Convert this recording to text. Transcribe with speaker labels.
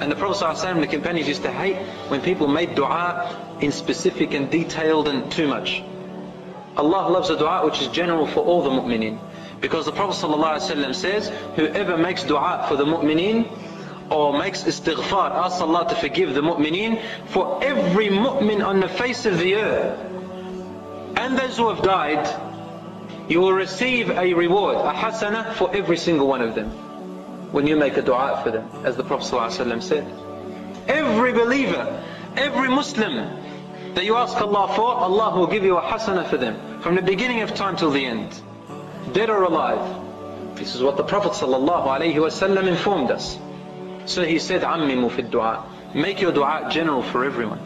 Speaker 1: And the Prophet ﷺ and the companions used to hate when people made dua in specific and detailed and too much. Allah loves a dua which is general for all the mu'mineen. Because the Prophet ﷺ says, whoever makes dua for the mu'mineen, or makes istighfar, asks Allah to forgive the mu'mineen, for every mu'min on the face of the earth, and those who have died, you will receive a reward, a hasana for every single one of them When you make a dua for them, as the Prophet ﷺ said. Every believer, every Muslim that you ask Allah for, Allah will give you a hasana for them. From the beginning of time till the end. Dead or alive. This is what the Prophet ﷺ informed us. So he said, عَمِّمُ فِي الدُّعَاء Make your dua general for everyone.